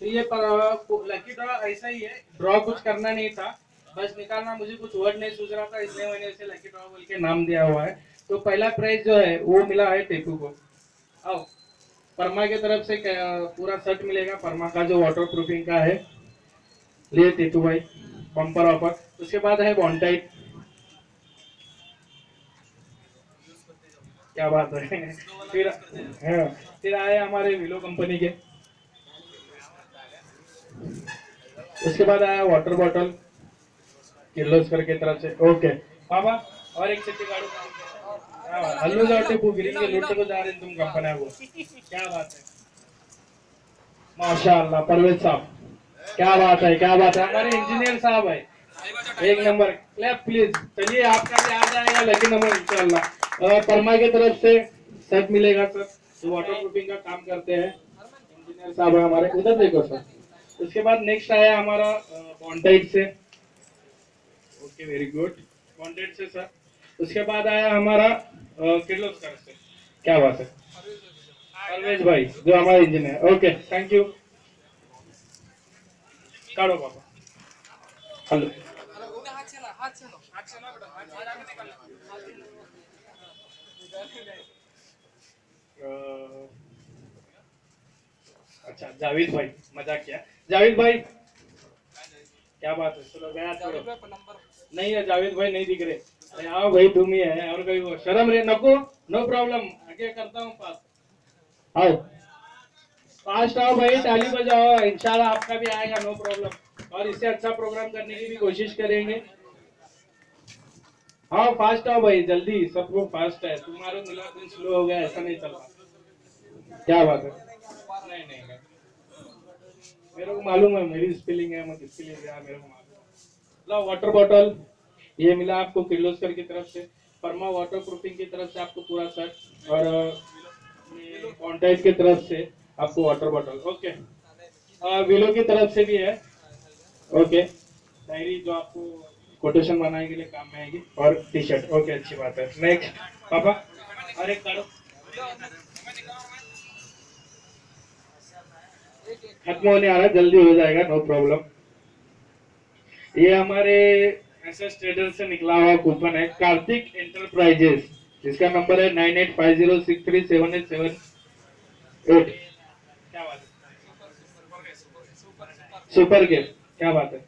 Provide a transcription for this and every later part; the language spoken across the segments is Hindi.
तो ये पर लकी ड्रॉ ऐसा ही है ड्रॉ कुछ करना नहीं था। बस निकालना, मुझे कुछ वर्ड नहीं सूझ रहा था, इसलिए मैंने इसे लकी ड्रॉ बोल के नाम दिया हुआ है। तो पहला प्राइज जो है, वो मिला है टेपू को। आओ, परमा की तरफ़ से पूरा सेट मिलेगा। परमा का जो वाटर प्रूफिंग का है, लिए टेटू भाई बम्पर ऑफ़र उसके बाद है बॉन्टाइट क्या बात है? फिर हाँ, फिर आए हमारे विलो कंपनी के। उसके बाद आया वाटर बॉटल किर्लोस्कर की तरफ़ से। ओके बाबा और एक चट्टी गाड़ी। हाँ, हल्लू जाते ग्रीन के लुट को जा रहे तुम कंपनी को। क्या बात है? माशाल्लाह परवेज साहब। क्या बात है क्या बात है? हमारे इंजीनियर साहब है। एक नंबर। क्लैप प्लीज़ चलिए आपका भी आ जाएगा लकी नंबर इंशाल्लाह। परमा के तरफ़ से सेट मिलेगा सर जो वाटर प्रूफिंग का काम करते हैं इंजीनियर साहब है हमारे उधर देखो सर उसके बाद नेक्स्ट आया हमारा बॉन्टाइट से ओके वेरी गुड बॉन्टाइट से सर उसके बाद आया हमारा किर्लोस्कर से क्या बात है परवेज भाई जो हमारा इंजीनियर ओके थैंक यू काढो बाबा हॅलो अच्छा जावेद भाई मज़ाक किया। जावेद भाई क्या बात है? चलो गया छोड़ो नहीं है जावेद भाई नहीं दिख रहे। अरे हाँ भाई तुम ही है और कोई वो शर्म रे नको नो प्रॉब्लम आगे करता हूँ पास। आओ। फास्ट आओ भाई ताली बजाओ इंशाल्लाह आपका भी आएगा नो प्रॉब्लम। और इससे अच्छा प्रोग्राम करने की भी कोशिश करेंगे। हाँ फास्ट आओ भाई जल्दी। सब लोग फास्ट है। तुम्हारा मिला दिन स्लो हो गया ऐसा नहीं चल रहा। क्या बात है? नहीं नहीं नहीं। मेरे को मालूम है मेरी स्पेलिंग है मैं किसके लिए गया मेरे को मालूम लो वाटर बॉटल ये मिला आपको किर्लोस्कर की तरफ़ से परमा वाटर प्रूफिंग की तरफ़ से आपको पूरा सेट और कॉन्टैक्ट की तरफ़ से आपको वाटर बॉटल ओके विलो की तरफ़ से भी है। ओके डायरी जो आपको कोटेशन बनाने के लिए काम में आएगी। और टी शर्ट ओके, अच्छी बात है। नेक्स्ट पापा, और एक काढ़ो। खत्म होने आ रहा है, जल्दी हो जाएगा नो प्रॉब्लम ये हमारे एसएस ट्रेडर से निकला हुआ कूपन है कार्तिक एंटरप्राइजेस जिसका नंबर है nine eight five zero six three seven eight seven eight क्या बात है? सुपर गिफ्ट क्या बात है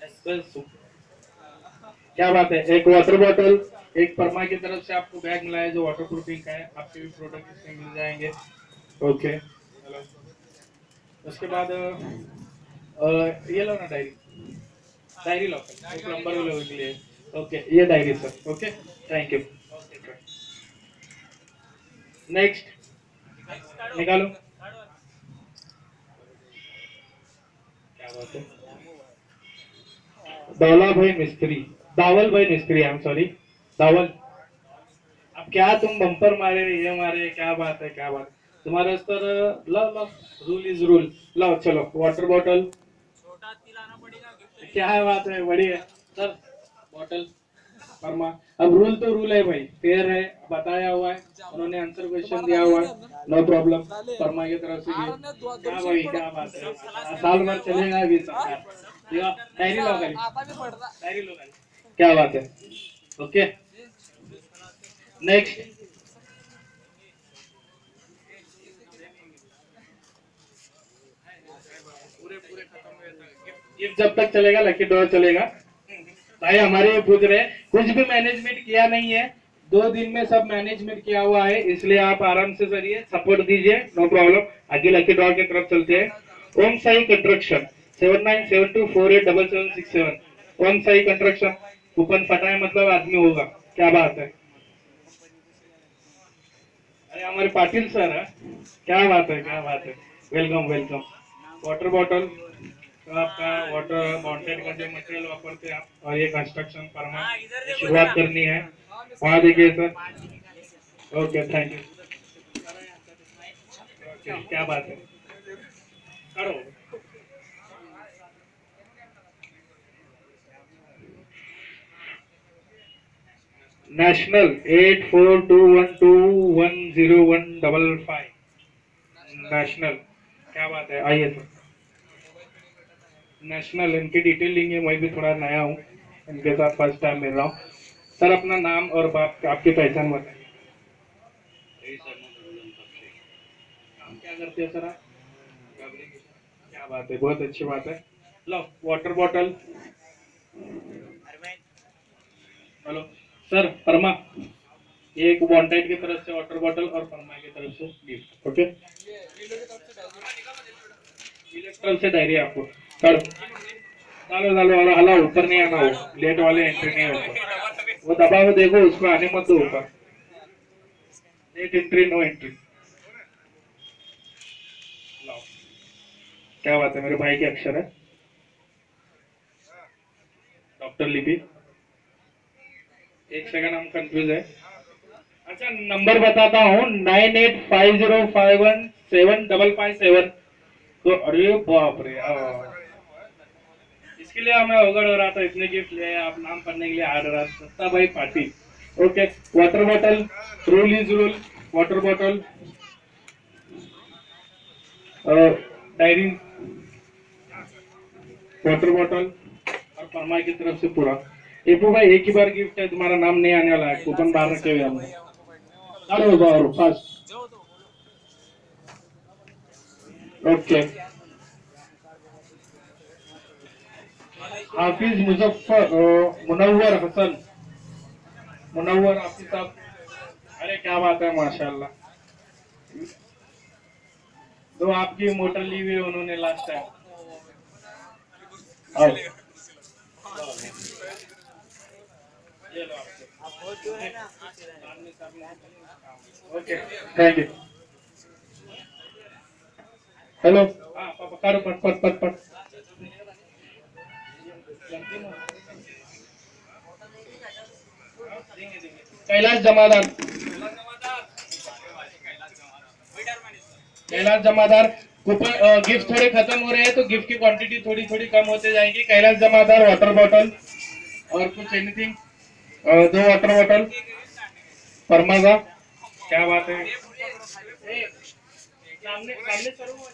एसएस सुपर क्या बात है? एक वाटर बॉटल एक परमा की तरफ़ से आपको बैग मिला है जो वाटर प्रूफिंग का है। आपके भी प्रोडक्ट इसमें मिल जाएँगे। ओके उसके बाद ये लो ना डायरी डायरी लो एक नंबर लोगों के लिए। ओके ये diary sir okay thank you next निकालो। क्या बात है? दौला भाई मिस्त्री दावल भाई मिस्त्री आई एम सॉरी दावल. अब क्या तुम बम्पर मारे, ये मारे, क्या बात है, क्या बात? तुम्हारे स्तर लो लो रूल इज़ रूल लो, चलो वाटर बॉटल क्या है बात है, बढ़िया। Sir bottle Parma. अब रूल तो रूल है भाई फेयर है, बताया हुआ है, उन्होंने आंसर क्वेश्चन दिया हुआ है नो प्रॉब्लम परमा की तरफ़ से क्या भाई, क्या बात है। साल भर चलेगा अभी सरकार। डायरी डायरी क्या बात है? ओके। नेक्स्ट गिफ्ट जब तक चलेगा लकी ड्रॉ चलेगा। भाई हमारे ये पूछ रहे हैं, कुछ भी मैनेजमेंट किया नहीं है। दो दिन में सब मैनेजमेंट किया हुआ है इसलिए आप आराम से करिए सपोर्ट दीजिए नो प्रॉब्लम आगे लकी ड्रॉ की तरफ़ चलते हैं। Om Sai construction seven nine seven two four eight double seven six seven. Om Sai construction coupon फटा है मतलब आदमी होगा। क्या बात है? अरे हमारे पाटिल सर है। क्या बात है क्या बात है। वेलकम वेलकम वाटर बॉटल तो आपका वाटर माउंटेन का जो मटेरियल वापरते हैं आप और ये कंस्ट्रक्शन फर्मा शुरुआत करनी है। वहाँ देखिए सर। ओके थैंक यू क्या बात है? करो। National eight four two one two one zero one double five national क्या बात है? आइए सर। नेशनल इनकी डिटेल लेंगे मैं भी थोड़ा नया हूँ। इनके साथ फ़र्स्ट टाइम मिल रहा हूँ। सर अपना नाम और बाप आपकी पहचान बताइए क्या करते हैं सर आप? क्या बात है बहुत अच्छी बात है। लो वाटर बॉटल हेलो सर परमा ये एक वांटेड की तरफ़ से वाटर बॉटल और परमा की तरफ़ से गिफ्ट ओके तरफ़ से डायरी आपको। करो डालो डालो डालो हला ऊपर नहीं आना हो। लेट वाले एंट्री नहीं होता। वो दबा वो देखो उसको आने मत दो ऊपर। लेट एंट्री नो एंट्री क्या बात है, मेरे भाई के अक्षर है। डॉक्टर लिपि एक सेकंड हम कंफ्यूज है। अच्छा नंबर बताता हूँ nine eight five zero five one seven double five seven तो अरे बाप रे इसके लिए हमें अवगढ़ हो रहा था इतने गिफ्ट ले आए, आप नाम पढ़ने के लिए आ रहा सत्ता भाई Patil. Okay water bottle rule is rule water bottle diary water bottle और परमा की तरफ़ से पूरा। एपू भाई एक ही बार गिफ्ट है तुम्हारा नाम नहीं आने वाला है कूपन बाहर रखे हुए हमने अरे बार फास्ट ओके. हाफिज मुजफ्फर मुनव्वर हसन. मुनव्वर हाफिज साहब अरे क्या बात है माशाल्लाह. तो आपकी मोटर ली हुई उन्होंने लास्ट टाइम आओ ये लो आपको ओके थैंक यू हेलो करो पट पट पट पट कैलाश जमादार। कैलाश जमादार, कूपन गिफ्ट थोड़े खत्म हो रहे हैं तो गिफ्ट की क्वांटिटी थोड़ी थोड़ी कम होते जाएगी। कैलाश जमादार वाटर बॉटल और कुछ एनीथिंग दो वाटर बॉटल परमा का क्या बात है? करो।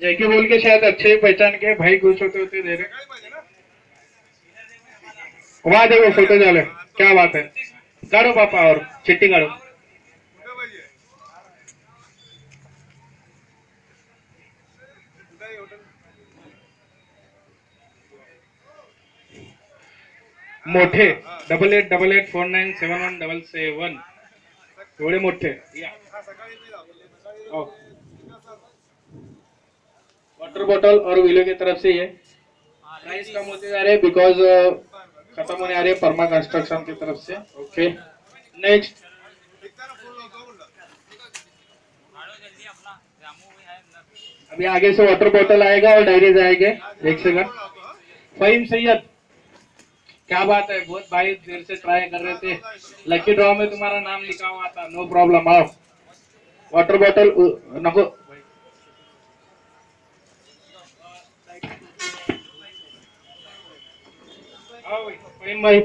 जैके बोल के शायद अच्छे पहचान के भाई खुश होते होते दे रहे। वहाँ देखो फ़ोटो डाले क्या बात है। काढ़ो पापा और चिट्ठी काढ़ो मोठे. Double eight double eight four nine seven one double seven एवढे मोठे. वाटर बॉटल और विलो की तरफ़ से ये. प्राइस कम होते जा रहे हैं बिकॉज़ खत्म होने आ रहे हैं परमा कंस्ट्रक्शन की तरफ़ से. ओके नेक्स्ट अभी आगे से वाटर बॉटल आएगा और डायरीज आएँगे. एक सेकंड फहीम सैयद. क्या बात है? बहुत भाई देर से ट्राई कर रहे थे। लकी ड्रॉ में तुम्हारा नाम लिखा हुआ था। नो प्रॉब्लम आओ। वाटर बॉटल नको भाई,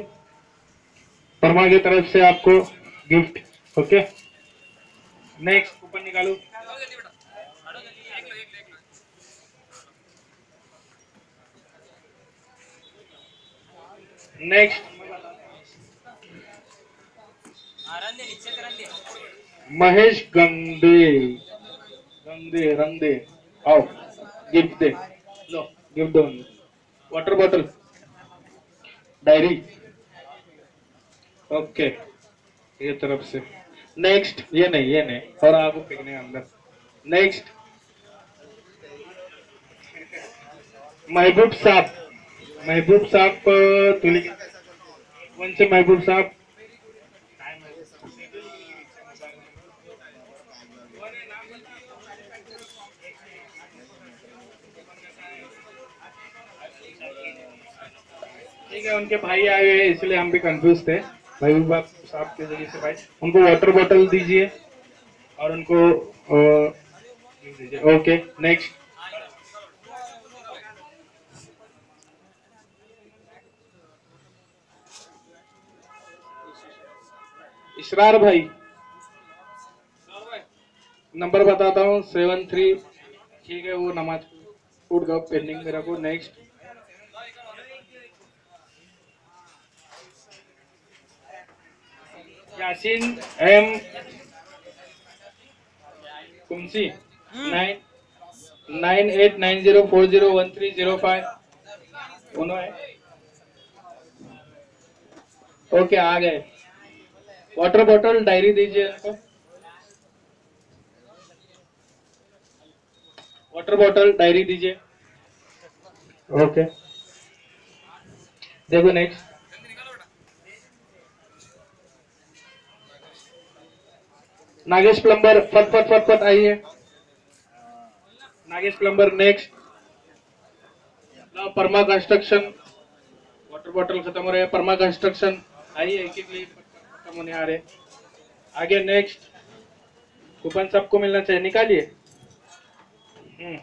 परमा की तरफ़ से आपको गिफ्ट ओके नेक्स्ट कूपन निकालो। नेक्स्ट महेश गंदे गंदे रंदे आओ गिफ्ट दे लो गिफ्ट दो वाटर बॉटल डायरी ओके ये तरफ़ से. नेक्स्ट ये नहीं ये नहीं. और आपको फेंकने अंदर. नेक्स्ट महबूब साहब. महबूब साहब तुली कौन से महबूब साहब? ठीक है, उनके भाई आए हुए इसलिए हम भी कंफ्यूज थे। महबूब साहब के ज़रिए से भाई, उनको वाटर बॉटल दीजिए और उनको ओके नेक्स्ट इशरार भाई। नंबर बताता हूँ सेवन थ्री ठीक है वो नमाज़ उठ गया पेंडिंग में रखो next Yasin M. Kumsi nine. Nine eight nine zero four zero one three zero five. दोनों है? ओके आ गए। वाटर बॉटल डायरी दीजिए इनको वाटर बॉटल डायरी दीजिए ओके देखो नेक्स्ट नागेश प्लम्बर फट फट फट फट आइए नागेश प्लम्बर नेक्स्ट परमा कंस्ट्रक्शन वाटर बॉटल खत्म हो रहे हैं परमा कंस्ट्रक्शन आइए एक एक लिए खत्म होने आ रहे आगे नेक्स्ट कूपन सबको मिलना चाहिए। निकालिए। हम्म।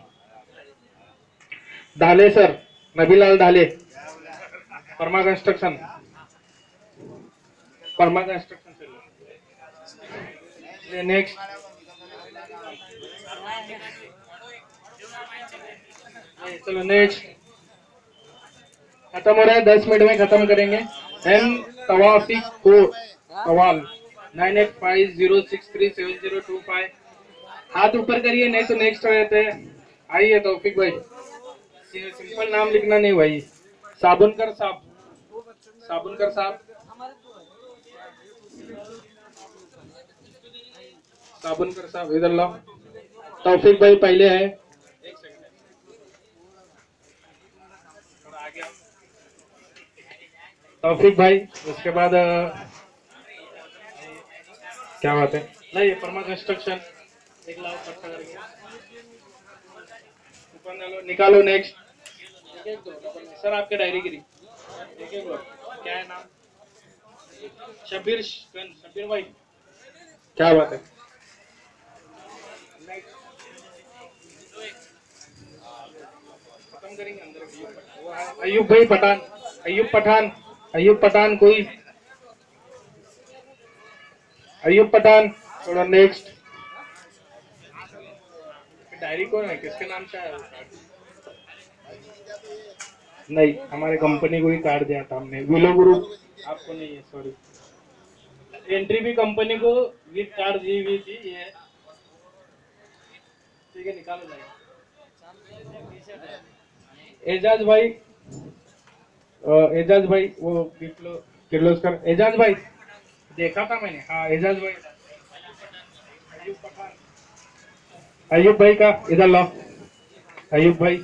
Dhale sir. Nabilal Dhale Parma construction Parma construction से नेक्स्ट चलो नेक्स्ट खत्म हो रहा है। दस मिनट में खत्म करेंगे। एम तवाफिक को सवाल। Nine eight five zero six three seven zero two five. हाथ ऊपर करिए, नहीं तो नेक्स्ट हो जाते हैं। आइए तौफिक भाई। सिंपल नाम लिखना नहीं भाई। साबुन कर साहब। साबुन कर साहब। साबुन कर साहब, इधर लाओ। तौफिक भाई पहले है। तौफिक भाई, उसके बाद क्या बात है? नहीं परमा कंस्ट्रक्शन निकालो नेक्स्ट सर आपके डायरी गिरी क्या है नाम? शबीर शबीर भाई। क्या बात है. खत्म करेंगे अंदर। वो भाई पठान। अयुब पठान। अय्यूब पठान कोई अय्यूब पठान थोड़ा नेक्स्ट डायरी कौन है? किसके नाम से आया नहीं हमारे कंपनी को ही कार्ड दिया था हमने विलो ग्रुप आपको नहीं है सॉरी एंट्री भी कंपनी को विद कार्ड दी हुई थी ये. ठीक है निकालो जाएगा एजाज भाई एजाज भाई वो किर्लो किर्लोस्कर. एजाज भाई देखा था मैंने हाँ एजाज भाई। अयुब भाई का इधर लाओ अयुब भाई।